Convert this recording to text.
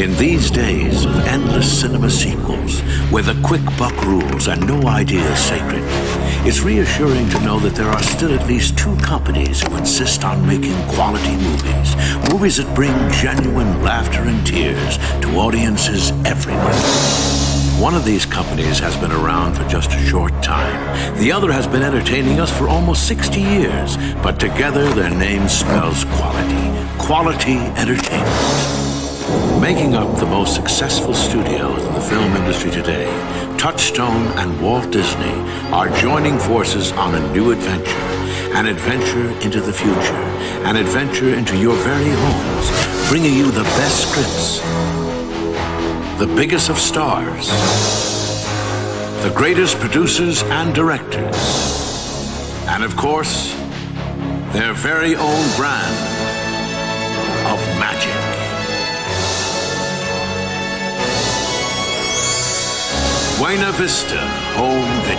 In these days of endless cinema sequels, where the quick buck rules and no idea is sacred, it's reassuring to know that there are still at least two companies who insist on making quality movies. Movies that bring genuine laughter and tears to audiences everywhere. One of these companies has been around for just a short time. The other has been entertaining us for almost 60 years. But together, their name spells quality. Quality entertainment. Making up the most successful studios in the film industry today, Touchstone and Walt Disney are joining forces on a new adventure. An adventure into the future. An adventure into your very homes, bringing you the best scripts the biggest of stars, the greatest producers and directors, and of course, their very own brand of magic. Buena Vista Home.